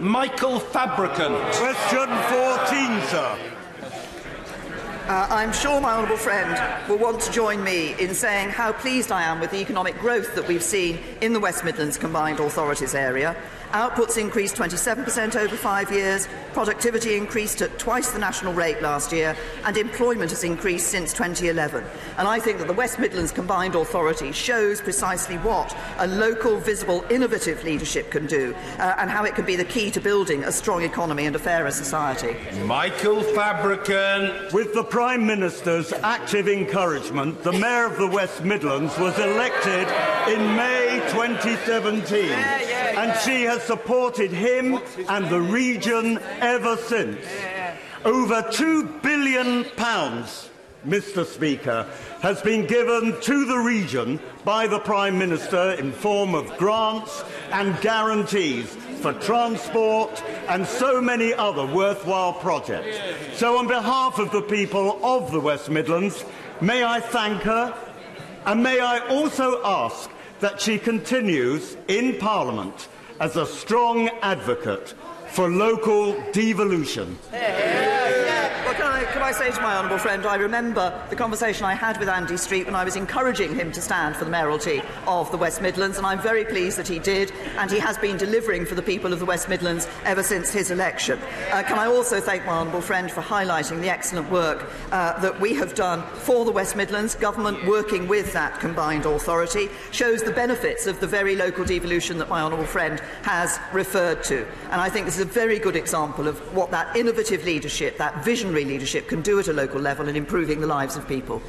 Michael Fabricant. Question 14, sir. Uh, I'm sure my honourable friend will want to join me in saying how pleased I am with the economic growth that we've seen in the West Midlands Combined Authorities area. Outputs increased 27% over five years, productivity increased at twice the national rate last year, and employment has increased since 2011. And I think that the West Midlands Combined Authority shows precisely what a local, visible, innovative leadership can do uh, and how it can be the key to building a strong economy and a fairer society. Michael Fabricant. With the Prime Minister's active encouragement, the Mayor of the West Midlands was elected in May 2017. Yeah, yeah and she has supported him and the region ever since. Over £2 billion, Mr Speaker, has been given to the region by the Prime Minister in form of grants and guarantees for transport and so many other worthwhile projects. So on behalf of the people of the West Midlands, may I thank her and may I also ask that she continues in Parliament as a strong advocate for local devolution. Can I, can I say to my honourable friend, I remember the conversation I had with Andy Street when I was encouraging him to stand for the mayoralty of the West Midlands, and I'm very pleased that he did, and he has been delivering for the people of the West Midlands ever since his election. Uh, can I also thank my honourable friend for highlighting the excellent work uh, that we have done for the West Midlands, government working with that combined authority, shows the benefits of the very local devolution that my honourable friend has referred to. And I think this is a very good example of what that innovative leadership, that visionary leadership can do at a local level in improving the lives of people.